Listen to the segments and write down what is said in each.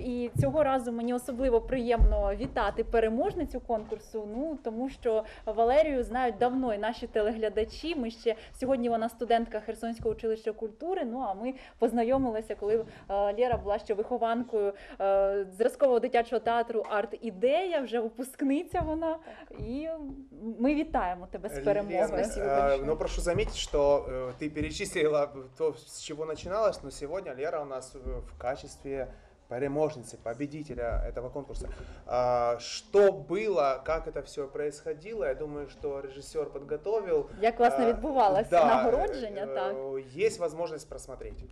І цього разу мені особливо приємно вітати переможницю конкурсу. Ну тому що Валерію знають давно і наші телеглядачі. Ми ще сьогодні вона студентка Херсонського училища культури. Ну а ми познайомилися, коли е, Лєра була ще вихованкою е, зразкового дитячого театру Арт Ідея, вже випускниця вона. І ми вітаємо тебе з перемогою. Лена, Спасибо э, большое. но прошу заметить, что э, ты перечислила то, с чего начиналось, но сегодня Лера у нас э, в качестве переможницы, победителя этого конкурса. А, Что было, как это все происходило, я думаю, что режиссер подготовил. Як власне А, відбувалося да, нагородження, э, так. Есть возможность просмотреть.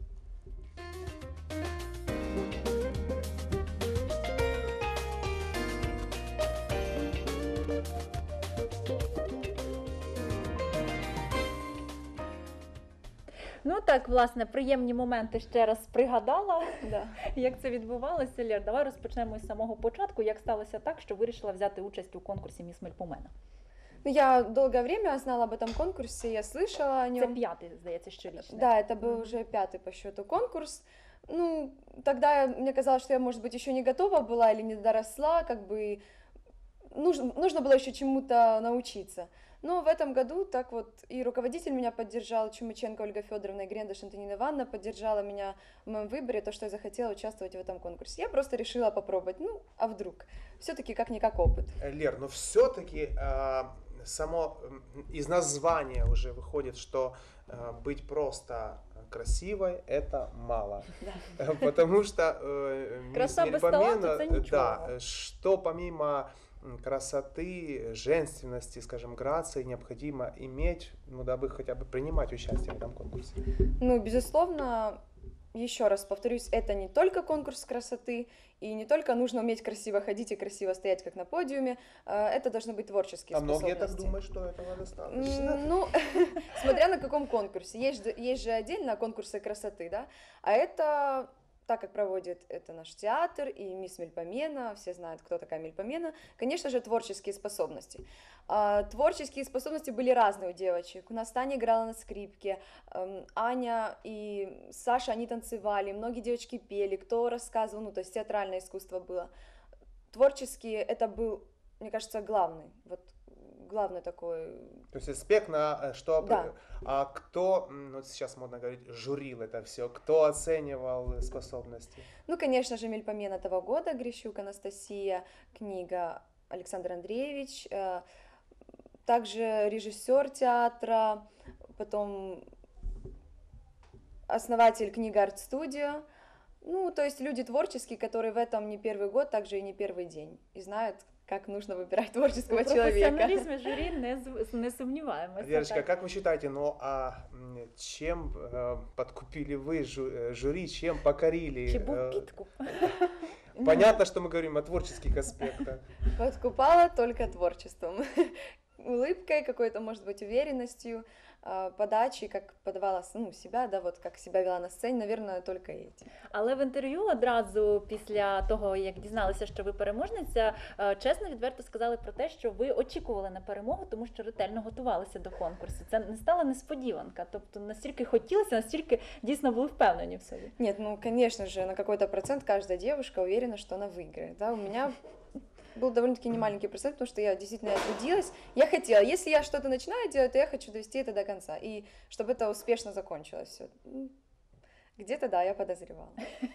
Ну так, власне, приємні моменти ще раз пригадала, Да. як це відбувалося. Лєр, давай розпочнемо із самого початку. Як сталося так, що вирішила взяти участь у конкурсі Міс Мельпомена? Ну, я долгое время знала об этом конкурсе, я слышала о Це нем. п'ятий, здається, щорічний. Да, это был Мгм. уже пятый по счету конкурс. Ну, тогда мне казалось, что я, может быть, еще не готова была или не доросла, как бы нужно, нужно было еще чему-то научиться. Но в этом году так вот и руководитель меня поддержал, Чумаченко Ольга Федоровна и Грендаш Антонина Ивановна поддержала меня в моем выборе, то, что я захотела участвовать в этом конкурсе. Я просто решила попробовать, ну, а вдруг? Все-таки как-никак опыт. Э, Лер, но все-таки само м, из названия уже выходит, что э, быть просто красивой это мало. Э, Потому что э, це э, да, э, что помимо красоты, женственности, скажем, грации необходимо иметь, ну, дабы хотя бы принимать участие в этом конкурсе. Ну, безусловно, еще раз повторюсь, это не только конкурс красоты, и не только нужно уметь красиво ходить и красиво стоять, как на подиуме, э, это должны быть творческие А многие так способности. думают, что этого достаточно. Ну, смотря на каком конкурсе. Есть, есть же отдельно конкурсы красоты, да? А это, так как проводит это наш театр и мисс Мельпомена, все знают, кто такая Мельпомена, конечно же, творческие способности. А, творческие способности были разные у девочек. У нас Таня играла на скрипке, эм, Аня и Саша, они танцевали, многие девочки пели, кто рассказывал, ну, то есть театральное искусство было. Творческие это был, мне кажется, главный, вот главный такой То есть аспект на э, что... Да. А кто, вот сейчас модно говорить, журил это все, кто оценивал способности? Ну, конечно же, Мельпомен этого года, Грищук Анастасия, книга Александр Андреевич, э, также режиссер театра, потом основатель книга Арт Студио. Ну, то есть люди творческие, которые в этом не первый год, также и не первый день, и знают, как нужно выбирать творческого У человека. професіоналізмі журі не, з- не сомніваємося. Верочка, так. как вы считаете, ну а м, чем э, подкупили вы жю- э, жюри, чем покорили? Чи був э, підкуп? Понятно, что мы говорим о творческих аспектах. Подкупала только творчеством. Улыбкой, какой-то, может быть, уверенностью, А, подачей, как подавала ну, себя, да, вот как себя вела на сцене, наверное, только эти. Але в інтерв'ю одразу після того, як дізналися, що ви переможниця, е, чесно відверто сказали про те, що ви очікували на перемогу, тому що ретельно готувалися до конкурсу. Це не стала несподіванка. Тобто настільки хотілося, настільки дійсно були впевнені в собі. Нет, ну, конечно же, на какой-то процент каждая девушка уверена, что она выиграет, да, у меня был довольно-таки немаленький процент, потому что я действительно трудилась, я хотела, если я что-то начинаю делать, то я хочу довести это до конца, и чтобы это успешно закончилось все. Где-то, да, я подозревала.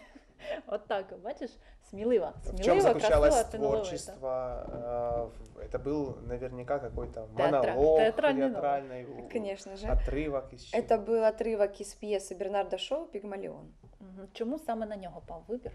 От так, бачиш, смілива. В чем Смілива, заключалось красива, талановита. творчество? Э, в- Это был наверняка какой-то Театра- монолог, театральный театральный, у- Конечно же. отрывок из чего? Это был отрывок из пьесы Бернарда Шоу «Пигмалион». Мгм. Чому саме на нього пав вибір?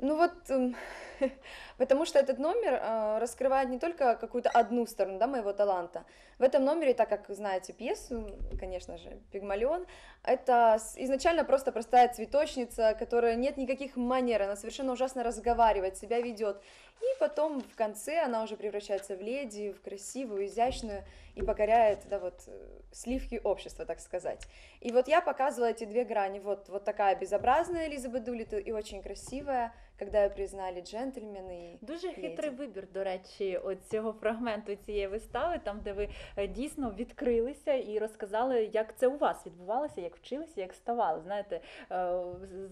Ну вот, эм, потому что этот номер э, раскрывает не только какую-то одну сторону да, моего таланта. В этом номере, так как знаете пьесу, конечно же, «Пигмалион», это изначально просто простая цветочница, которая нет никаких манер, она совершенно ужасно разговаривает, себя ведет. И потом в конце она уже превращается в леди, в красивую, изящную и покоряет да, вот, э, сливки общества, так сказать. И вот я показывала эти две грани. Вот, вот такая безобразная Элизабет Дулитл и очень красивая, когда ее признали джентльмены. и Дуже леді. хитрий вибір, до речі, от цього фрагменту цієї вистави, там де ви е, дійсно відкрилися і розказали, як це у вас відбувалося, як вчилися, як ставали. Знаєте, е,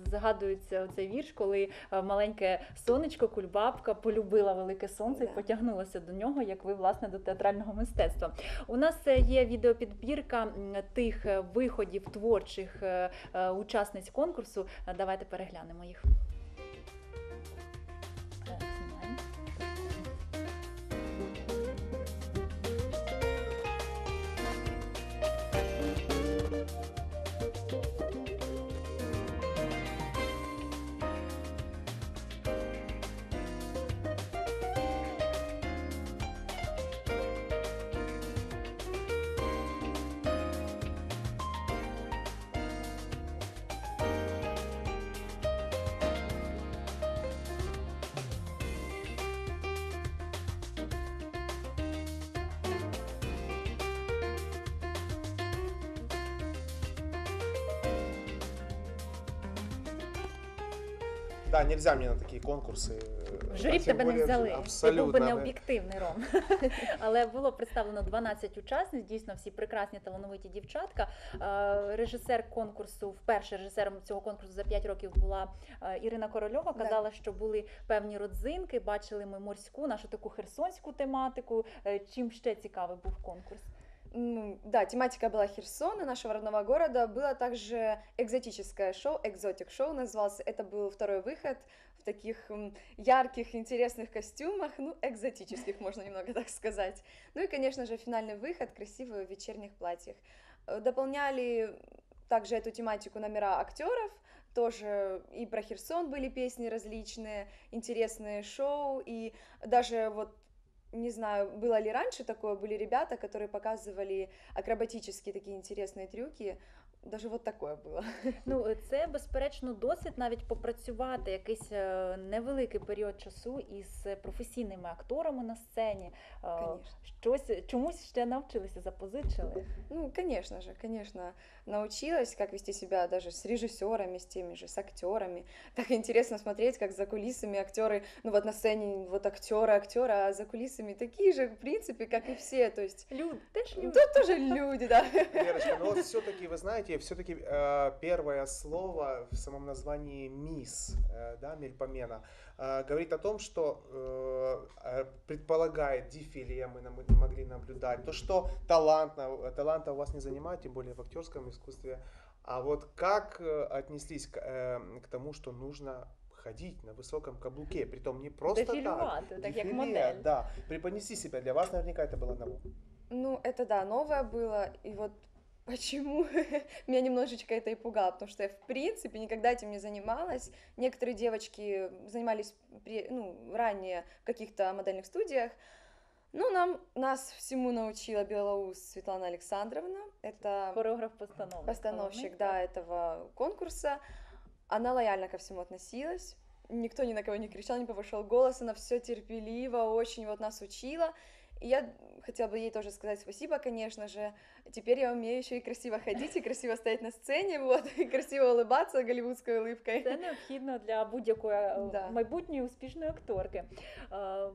згадується цей вірш, коли е, маленьке сонечко, кульбабка полюбила велике сонце і потягнулася до нього, як ви власне до театрального мистецтва. У нас є відеопідбірка тих виходів творчих учасниць конкурсу. Давайте переглянемо їх. Да, нельзя мне на такие конкурсы. э, В журі б тебе не взяли. Ти був Абсолютно. би не об'єктивний ром. Але було представлено 12 учасниць, дійсно всі прекрасні талановиті дівчатка. Е, Режисер конкурсу, вперше режисером цього конкурсу за 5 років була е, Ірина Корольова. Казала, що були певні родзинки, бачили ми морську, нашу таку херсонську тематику. Е, Чим ще цікавий був конкурс? Да, тематика была Херсона, нашего родного города. Было также экзотическое шоу, экзотик шоу назывался. Это был второй выход в таких ярких, интересных костюмах, ну, экзотических, можно немного так сказать. Ну и, конечно же, финальный выход, красивый в вечерних платьях. Э, Дополняли также эту тематику номера актеров, тоже и про Херсон были песни различные, интересные шоу, и даже вот не знаю, было ли раньше такое, были ребята, которые показывали акробатические такие интересные трюки. Даже вот такое было. Ну, е, це безперечно досвід навіть попрацювати якийсь е, невеликий період часу із професійними акторами на сцені. Е, Конечно. Щось чомусь ще навчилися, запозичили. Ну, конечно же, конечно, научилась, как вести себя даже с режиссерами, с теми же, с актерами. Так интересно смотреть, как за кулисами актеры, ну вот на сцене вот актеры, актеры, а за кулисами такие же, в принципе, как и все. То есть Люди, теж люди. тут тоже люди, да. Верочка, ну вот все-таки, вы все-таки первое слово в самом названии «мисс», э, да, Мельпомена, э, говорит о том, что э, э, предполагает дефиле, мы нам- могли наблюдать, то, что талантно, таланта у вас не занимает, тем более в актерском искусстве, а вот как э, отнеслись к, э, к тому, что нужно ходить на высоком каблуке, притом не просто так, Дефілювати, так як модель. да, преподнести себя, для вас наверняка это было ново. Ну, это да, новое было, и вот почему меня немножечко это и пугало, потому что я, в принципе, никогда этим не занималась. Некоторые девочки занимались при- ну, ранее в каких-то модельных студиях, ну, нам, нас всему научила Белоус Светлана Александровна, это Хореограф постановник. постановщик, да, этого конкурса. Она лояльно ко всему относилась, никто ни на кого не кричал, не повышал голос, она все терпеливо, очень вот нас учила. И я хотела бы ей тоже сказать спасибо, конечно же. Теперь я умею еще и красиво ходить, и красиво стоять на сцене, вот, и красиво улыбаться голливудской улыбкой. Це необхідно для будь-якої е, Да. майбутньої успішної акторки. Е,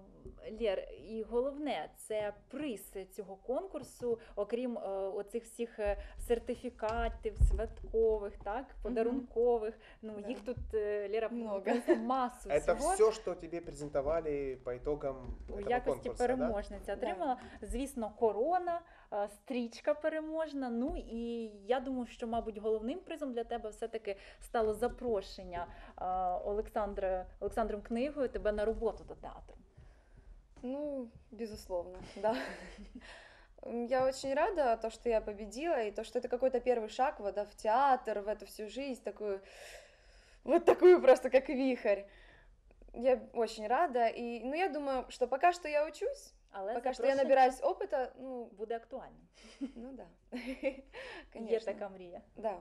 Лєр, і головне, це приз цього конкурсу, окрім е, оцих всіх е, сертифікатів, святкових, так, подарункових. Ну, Да. їх тут е, Лєра Много. принесла масу Это всього. все, что тебе презентовали по итогам У этого якості конкурса, да? переможниця отримала, звісно, корона, е, стрічка переможна. Ну і я думаю, що, мабуть, головним призом для тебе все-таки стало запрошення е, Олександра Олександром Книгою тебе на роботу до театру. Ну, безусловно, да. М, Я очень рада, то, что я победила, и то, что это какой-то первый шаг вот, да, в театр, в эту всю жизнь, такую, вот такую просто, как вихрь. Я очень рада, и, ну, я думаю, что пока что я учусь, Але пока что я запрошення набираюсь опыта, ну, буде актуальним. ну да. Конечно. Є така мрія. Да,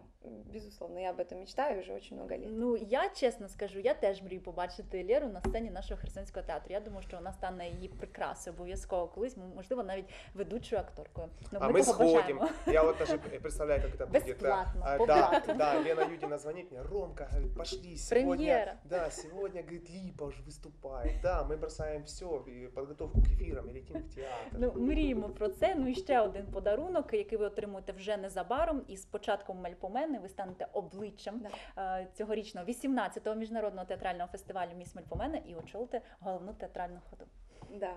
безусловно, я об этом мечтаю уже очень много лет. Ну я чесно скажу, я теж мрію побачити Леру на сцені нашого Херсонського театру. Я думаю, що вона стане її прикрасою обов'язково колись, м- можливо, навіть ведучою акторкою. Ну, а ми мы того сходим. бажаємо. Я вот даже представляю, как это будет. да. Бесплатно, А, по да, блату. да, Лена Юдина звонит мне, Ромка, говорит, пошли сегодня. Премьера. Да, сегодня, говорит, Липа уже выступает. Да, мы бросаем все, подготовку к эфирам и летим в театр. Ну, мріємо про це. Ну і ще один подарунок, який ви отримуєте вже незабаром. І з початком Мельпомени ви станете обличчям е, цьогорічного 18-го міжнародного театрального фестивалю Міс Мельпомена і очолите головну театральну ходу. Да.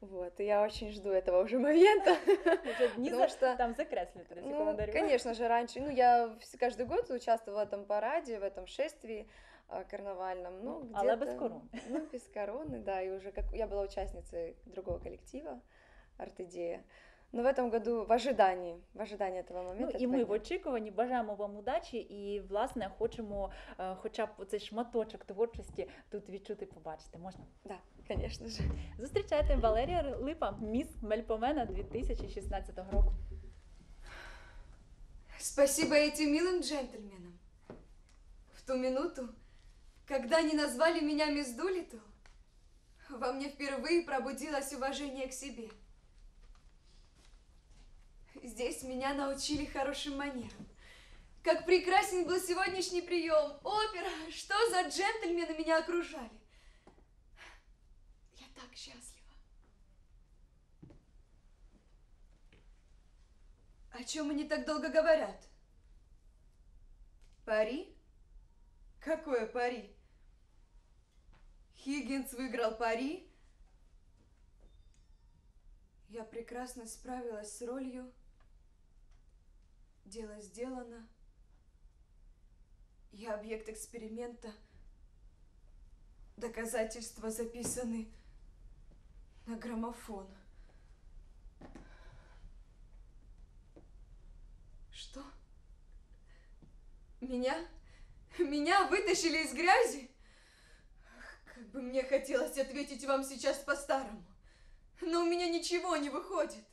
Вот, и я очень жду этого уже момента. Вже дні Потому за... что, там закреслюєте десь у ну, календарю. конечно же, раньше, ну, я вс- каждый год участвовала в этом параде, в этом шествии а, карнавальном, ну, Ну, але без где-то- короны. Ну, без короны, да, и уже как я была участницей другого коллектива Артидея. Но в этом году в ожидании, в ожидании этого Ну момента. і этого ми в дня. очікуванні бажаємо вам удачі і власне хочемо, е, хоча б цей шматочок творчості тут відчути, побачити. Можна Да, конечно же. зустрічайте Валерія Липа, міс Мельпомена 2016 року. Спасибо этим милым джентльменам. В ту минуту, когда они назвали меня мисс Дулитл, во мне впервые пробудилось уважение к себе. Здесь меня научили хорошим манерам. Как прекрасен был сегодняшний прием! Опера! Что за джентльмены меня окружали! Я так счастлива. О чем они так долго говорят? Пари? Какое пари? Хиггинс выиграл пари? Я прекрасно справилась с ролью. Дело сделано. Я объект эксперимента. Доказательства записаны на граммофон. Что? Меня? Меня вытащили из грязи? Как бы мне хотелось ответить вам сейчас по-старому. Но у меня ничего не выходит.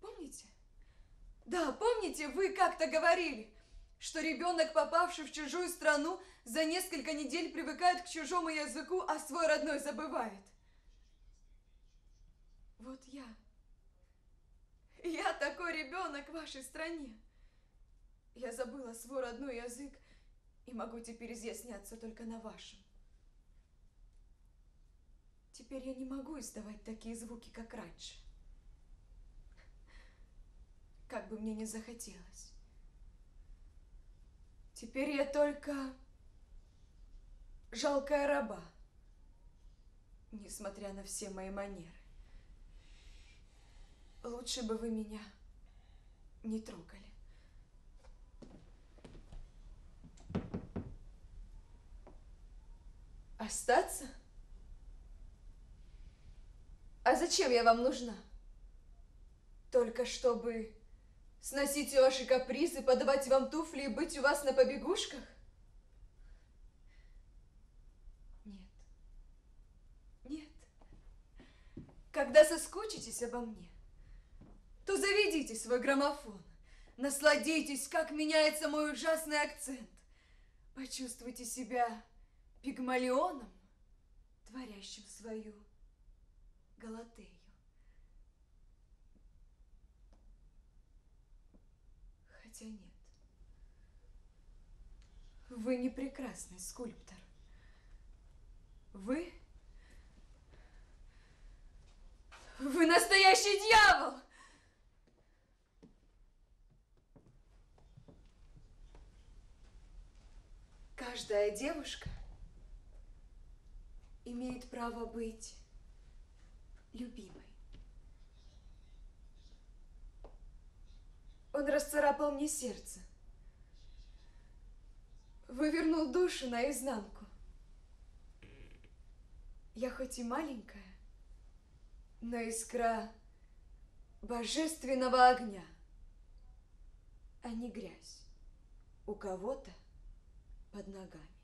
Помните? Да, помните, вы как-то говорили, что ребенок, попавший в чужую страну, за несколько недель привыкает к чужому языку, а свой родной забывает. Вот я. Я такой ребенок в вашей стране. Я забыла свой родной язык и могу теперь изъясняться только на вашем. Теперь я не могу издавать такие звуки, как раньше. Как бы мне не захотелось. Теперь я только жалкая раба, несмотря на все мои манеры. Лучше бы вы меня не трогали. Остаться? А зачем я вам нужна? Только чтобы сносить ваши капризы, подавать вам туфли и быть у вас на побегушках? Нет. Нет. Когда соскучитесь обо мне, то заведите свой граммофон. Насладитесь, как меняется мой ужасный акцент. Почувствуйте себя пигмалионом, творящим свою Галатею. Хотя нет. Вы не прекрасный скульптор. Вы... Вы настоящий дьявол! Каждая девушка имеет право быть любимой. Он расцарапал мне сердце. Вывернул душу наизнанку. Я хоть и маленькая, но искра божественного огня, а не грязь у кого-то под ногами.